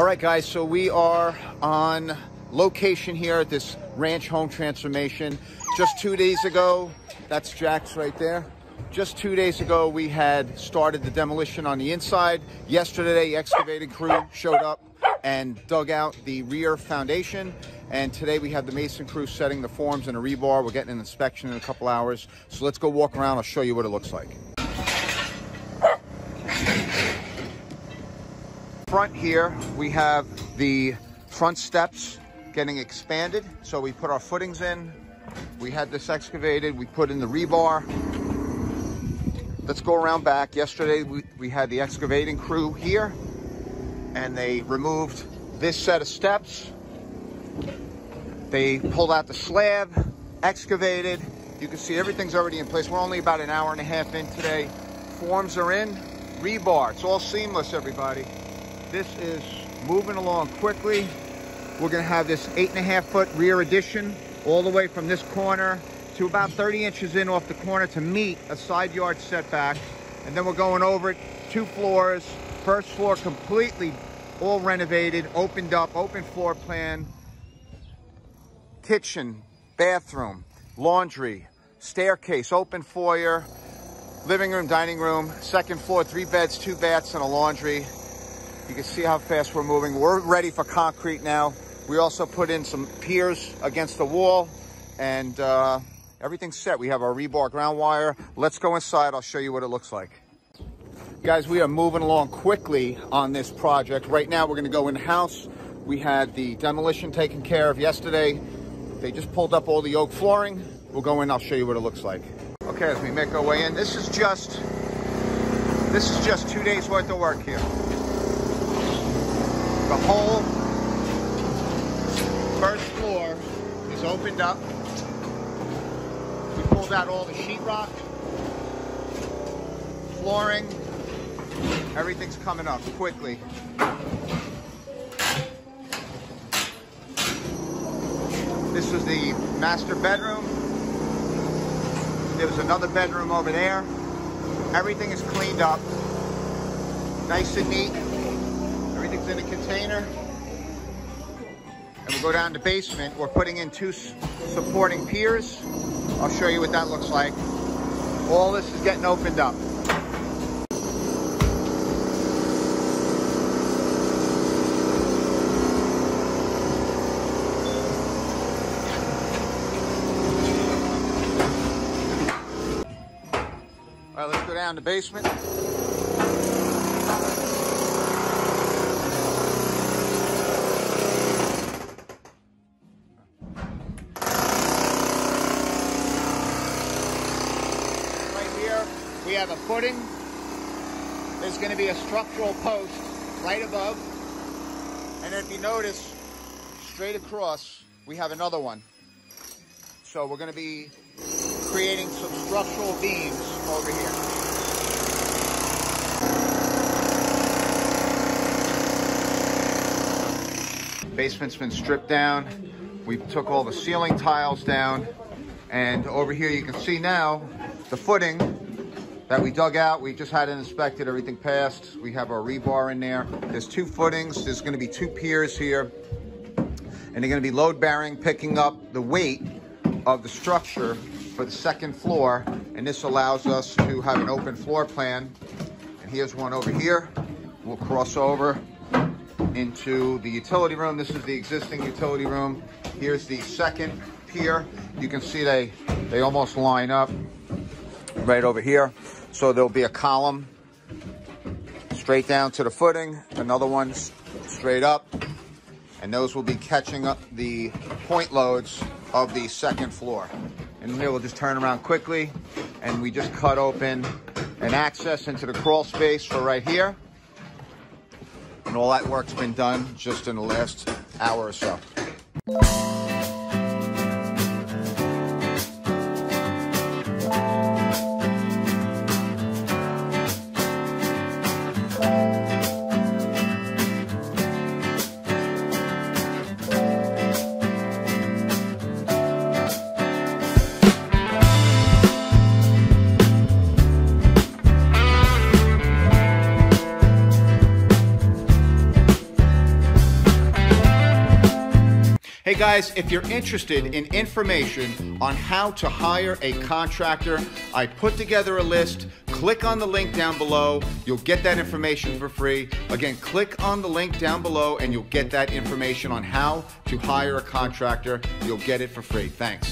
All right, guys, so we are on location here at this ranch home transformation. Just two days ago, that's Jack's right there. Just two days ago, we had started the demolition on the inside. Yesterday, excavating crew showed up and dug out the rear foundation. And today we have the mason crew setting the forms and a rebar. We're getting an inspection in a couple hours. So let's go walk around. I'll show you what it looks like. Front here, we have the front steps getting expanded. So we put our footings in. We had this excavated. We put in the rebar. Let's go around back. Yesterday, we, we had the excavating crew here and they removed this set of steps. They pulled out the slab, excavated. You can see everything's already in place. We're only about an hour and a half in today. Forms are in, rebar. It's all seamless, everybody. This is moving along quickly. We're gonna have this eight and a half foot rear addition all the way from this corner to about 30 inches in off the corner to meet a side yard setback. And then we're going over it two floors. First floor completely all renovated, opened up, open floor plan, kitchen, bathroom, laundry, staircase, open foyer, living room, dining room, second floor, three beds, two baths, and a laundry. You can see how fast we're moving. We're ready for concrete now. We also put in some piers against the wall and uh, everything's set. We have our rebar ground wire. Let's go inside. I'll show you what it looks like. Guys, we are moving along quickly on this project. Right now, we're gonna go in house. We had the demolition taken care of yesterday. They just pulled up all the oak flooring. We'll go in, I'll show you what it looks like. Okay, as we make our way in, this is just, this is just two days worth of work here. The whole first floor is opened up. We pulled out all the sheetrock, flooring, Everything's coming up quickly. This was the master bedroom. There was another bedroom over there. Everything is cleaned up. Nice and neat. Everything's in a container. And we'll go down to basement. We're putting in two supporting piers. I'll show you what that looks like. All this is getting opened up. All right, let's go down to basement. Footing. There's going to be a structural post right above. And if you notice, straight across, we have another one. So we're going to be creating some structural beams over here. Basement's been stripped down. We took all the ceiling tiles down. And over here you can see now the footing that we dug out. We just had it inspected, everything passed. We have our rebar in there. There's two footings. There's gonna be two piers here. And they're gonna be load bearing, picking up the weight of the structure for the second floor. And this allows us to have an open floor plan. And here's one over here. We'll cross over into the utility room. This is the existing utility room. Here's the second pier. You can see they, they almost line up right over here. So there'll be a column straight down to the footing, another one straight up, and those will be catching up the point loads of the second floor. And here we'll just turn around quickly and we just cut open an access into the crawl space for right here. And all that work's been done just in the last hour or so. Hey guys, if you're interested in information on how to hire a contractor, I put together a list. Click on the link down below. You'll get that information for free. Again, click on the link down below and you'll get that information on how to hire a contractor. You'll get it for free. Thanks.